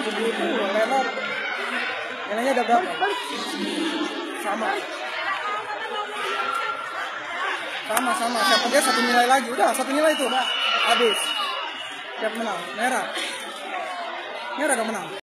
itu Leonard nilainya ada berapa? Sama. Sama sama. Siapa dia satu nilai lagi? Udah satu nilai itu. Udah habis. Siap menang. Merah. Merah udah menang.